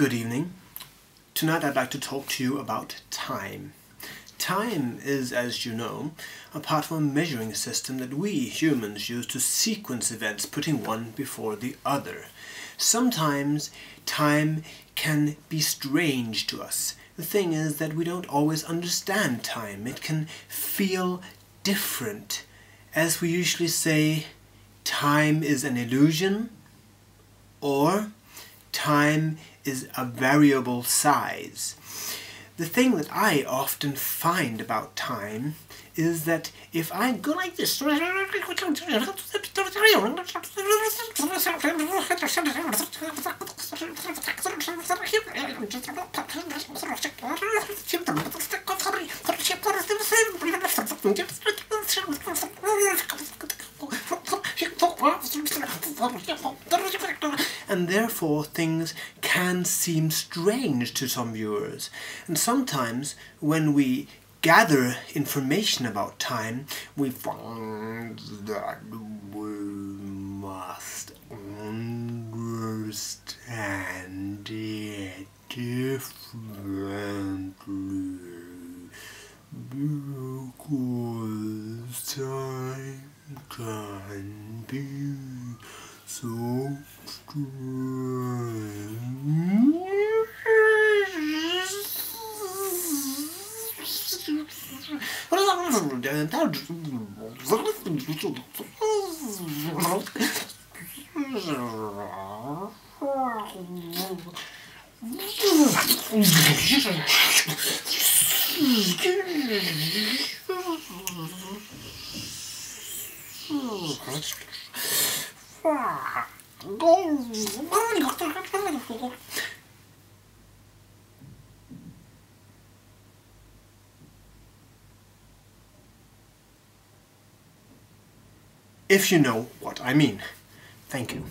Good evening. Tonight I'd like to talk to you about time. Time is, as you know, a part of a measuring system that we humans use to sequence events, putting one before the other. Sometimes time can be strange to us. The thing is that we don't always understand time. It can feel different. As we usually say, time is an illusion or time is a variable size. The thing that I often find about time is that if I go like this, and therefore things can seem strange to some viewers. And sometimes when we gather information about time, we find that we must understand it differently because time can be so Go! If you know what I mean. Thank you.